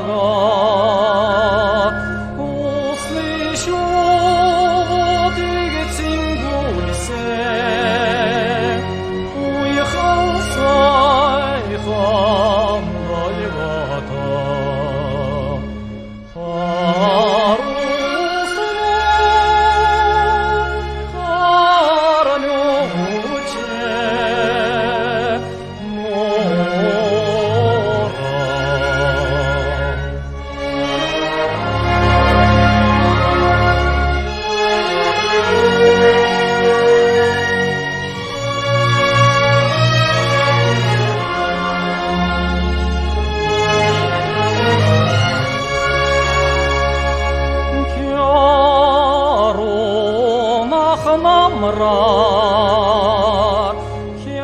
pagar. Baxmam rar, ki